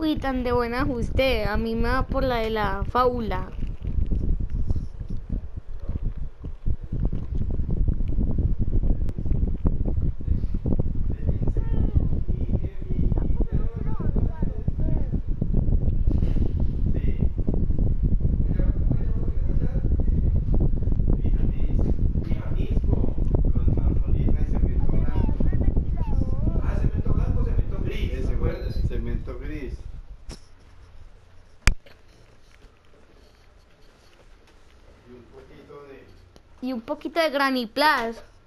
Uy, tan de buena ajuste. A mí me va por la de la fábula. Cemento gris. Y un poquito de. Y un poquito de graniplas. Y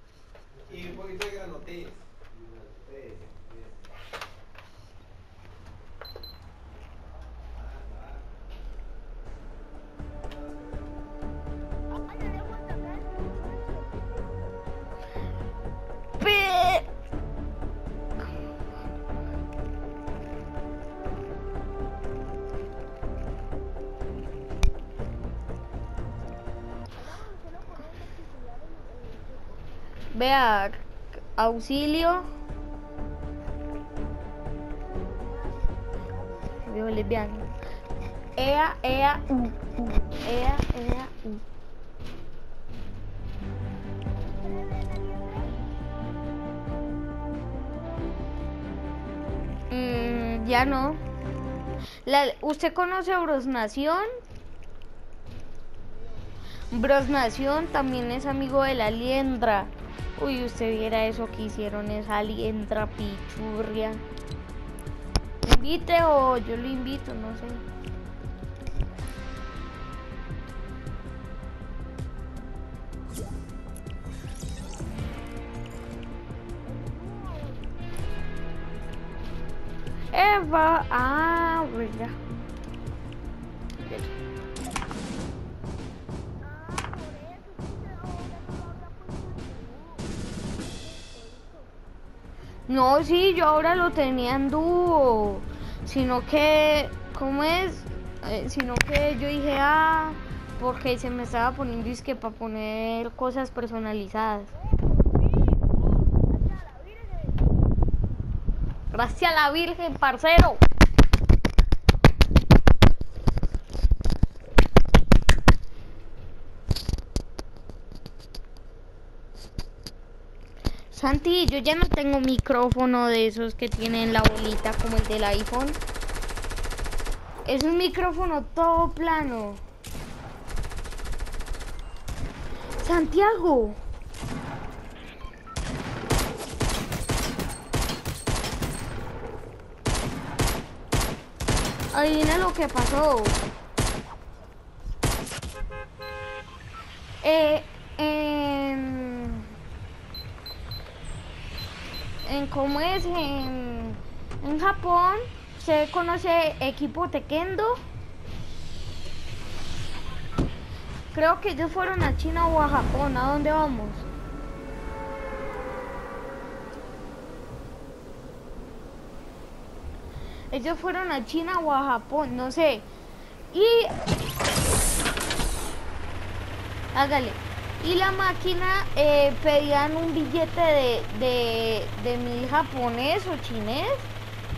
Vea, auxilio. Veo lesbiano. Ea, ea, u, u. Ea, ea, u. Mm, ya no. ¿Usted conoce a Brosnación? Brosnación también es amigo de la liendra. Uy, usted viera eso que hicieron esa liendra pichurria. Invite o yo lo invito, no sé. Eva, ah, pues ya. No, sí, yo ahora lo tenía en dúo. Sino que, ¿cómo es? Eh, sino que yo dije, ah, porque se me estaba poniendo es que para poner cosas personalizadas. Gracias a la Virgen, parcero. Santi, yo ya no tengo micrófono de esos que tienen la bolita como el del iPhone. Es un micrófono todo plano. Santiago. Adivina lo que pasó. Eh, en, en cómo es en, en Japón se conoce equipo Tekendo. Creo que ellos fueron a China o a Japón. ¿A dónde vamos? Ellos fueron a China o a Japón, no sé. Y hágale. Y la máquina eh, pedían un billete de, de, de mil japonés o chinés.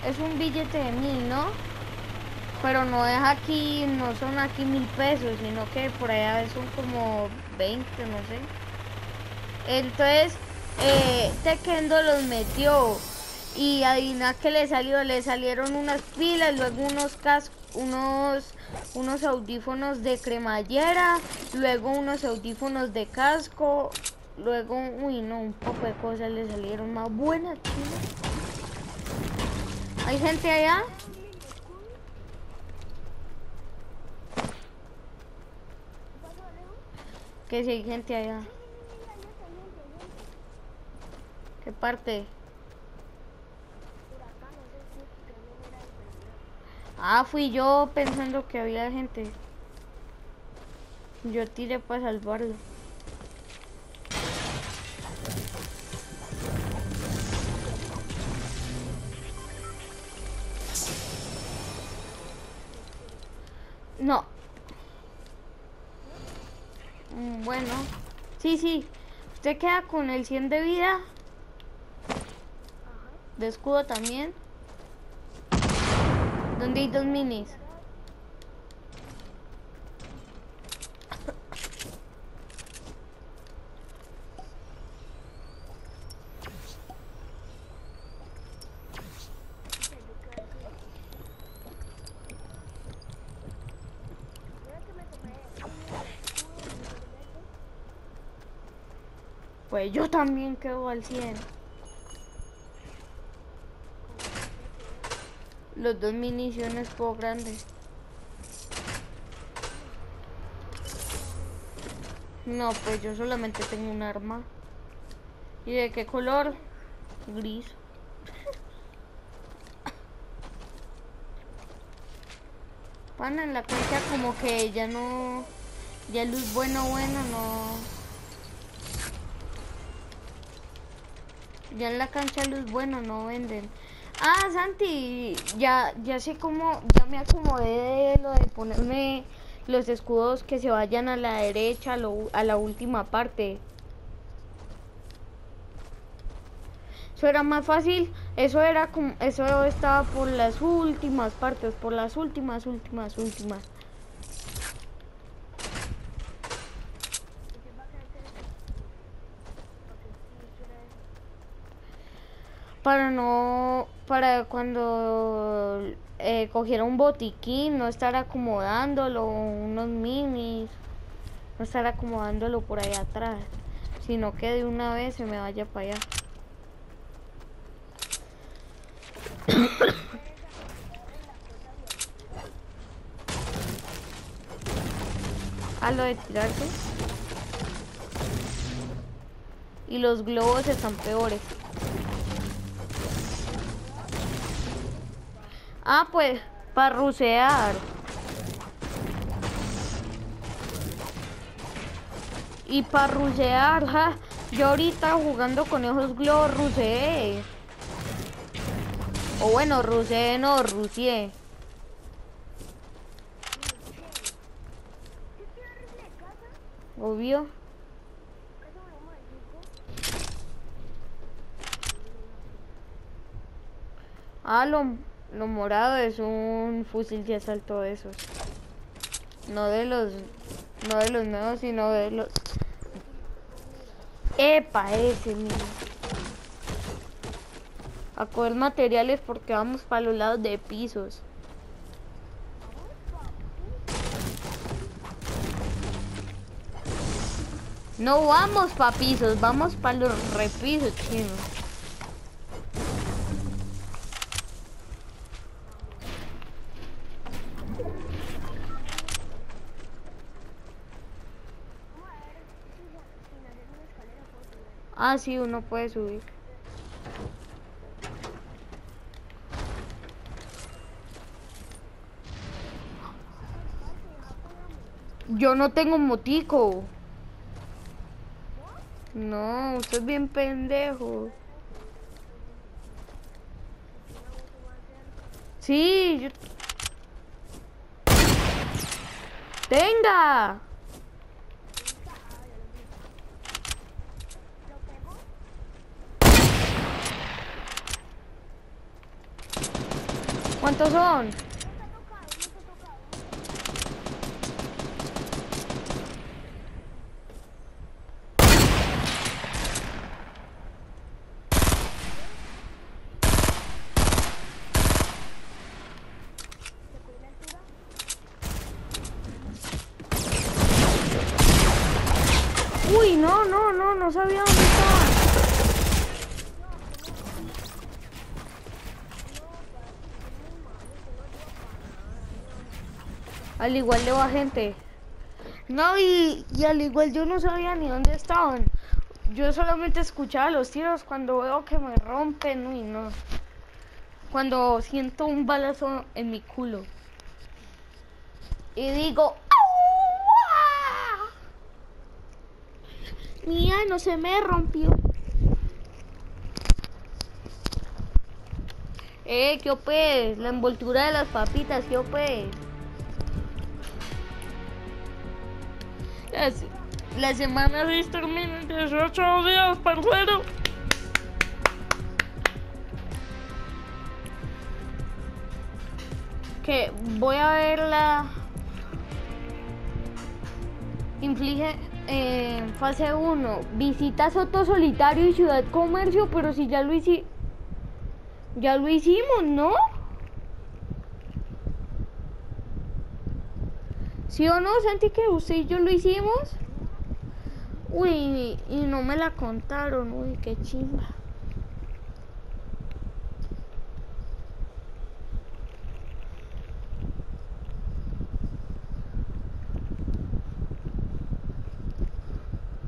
Es un billete de mil, ¿no? Pero no es aquí, no son aquí mil pesos, sino que por allá son como 20, no sé. Entonces, eh, Tekendo los metió. Y adivina que le salió, le salieron unas pilas, luego unos cascos, unos, unos audífonos de cremallera, luego unos audífonos de casco, luego, uy no, un poco de cosas le salieron más buenas. ¿Hay gente allá? Que si hay gente allá. ¿Qué parte? Ah, fui yo pensando que había gente. Yo tiré para salvarlo. No. Mm, Bueno. Sí, sí. Usted queda con el 100 de vida. De escudo también. ¿Dónde hay dos minis? Pues yo también quedo al 100. Los dos municiones por grandes. No, pues yo solamente tengo un arma. ¿Y de qué color? Gris. Pan en la cancha como que ya no... Ya luz bueno, bueno, no... Ya en la cancha luz bueno no venden. Ah, Santi, ya, ya sé cómo, ya me acomodé de lo de ponerme los escudos que se vayan a la derecha, a, la última parte. Eso era más fácil, eso era como, eso estaba por las últimas partes, por las últimas, últimas, últimas. Para no, para cuando eh, cogiera un botiquín, no estar acomodándolo, unos minis, no estar acomodándolo por ahí atrás, sino que de una vez se me vaya para allá. A lo de tirarse. Y los globos están peores. Ah, pues, para rusear. Y para rusear, ja. Yo ahorita jugando con esos globos ruseé. O bueno, ruseé, no, ruseé. Obvio. Ah, lo, morado es un fusil de asalto de esos. No de los no de los nuevos, sino de los Epa, ese mismo. A coger materiales porque vamos para los lados de pisos. No vamos para pisos, vamos para los repisos, chinos. Ah, sí, uno puede subir. Yo no tengo motico. No, usted es bien pendejo. Sí, yo... ¡Tenga! ¿Cuántos son? Uy, no, no, no, no sabía dónde estaba. Al igual de va gente. No, y, al igual yo no sabía ni dónde estaban. Yo solamente escuchaba los tiros cuando veo que me rompen, y no. Cuando siento un balazo en mi culo. Y digo, Mía, no se me rompió. Eh, ¿qué opes? La envoltura de las papitas, ¿qué La, semana 10 termina en 18 días, parcero. que voy a ver la inflige eh, fase 1 visita Soto Solitario y Ciudad Comercio pero si ya lo hicimos ya lo hicimos ¿no? ¿Sí o no? Sentí que usted y yo lo hicimos uy y no me la contaron uy qué chimba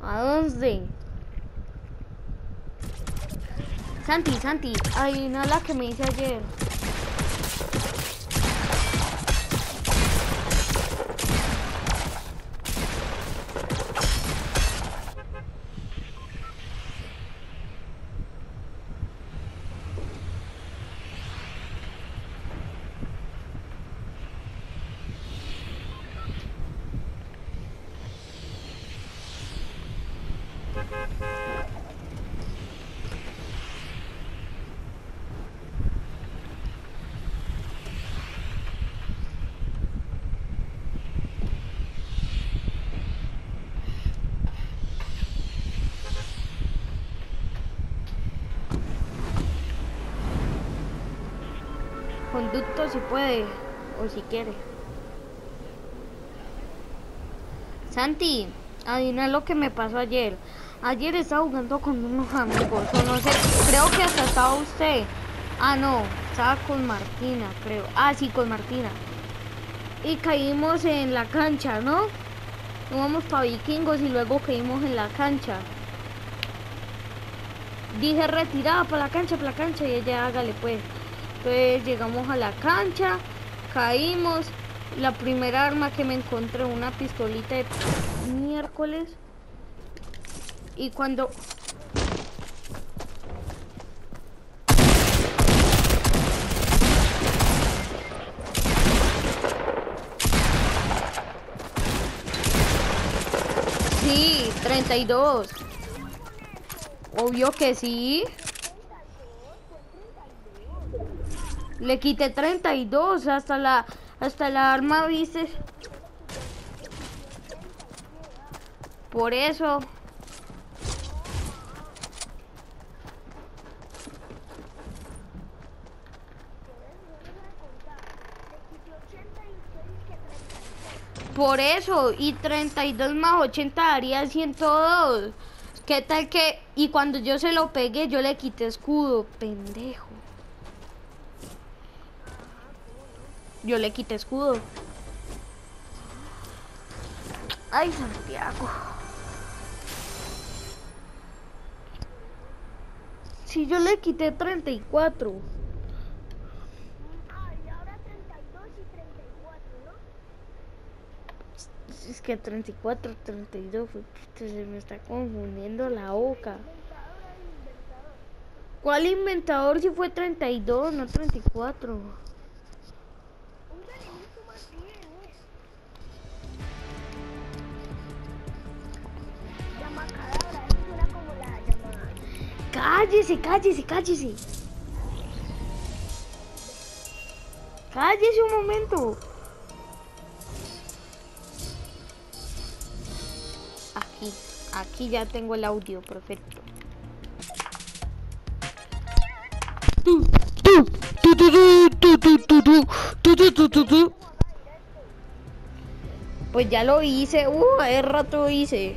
¿A dónde? Santi, Santi, una la que me hice ayer. Conducto si puede o si quiere. Santi, adivina lo que me pasó ayer. Ayer estaba jugando con unos amigos, o no sé, creo que hasta estaba usted. Ah, no, estaba con Martina, creo. Ah, sí, con Martina. Y caímos en la cancha, ¿no? Íbamos para vikingos y luego caímos en la cancha. Dije retirada para la cancha, para la cancha y ella hágale pues. Entonces llegamos a la cancha, caímos. La primera arma que me encontré, una pistolita de miércoles. Y cuando... Sí, 32. Obvio que sí. Le quité 32 hasta la hasta la arma, viste. Por eso. Por eso, y 32 más 80 daría 102. ¿Qué tal que...? Y cuando yo se lo pegué, yo le quité escudo, pendejo. Yo le quité escudo. Ay, Santiago. Si yo le quité 34. Es que 34, 32, se me está confundiendo la boca. ¿Cuál inventador si fue 32, no 34? Cállese, cállese, cállese. Cállese un momento. Aquí, aquí ya tengo el audio, perfecto. Pues ya lo hice, uh, hace rato hice.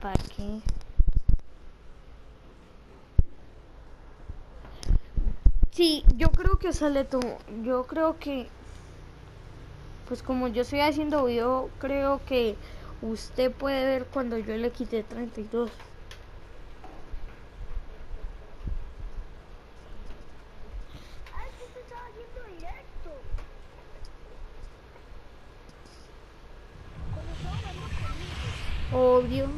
¿Para qué? Sí, yo creo que sale tú. Yo creo que pues como yo estoy haciendo video, creo que usted puede ver cuando yo le quité 32. Obvio.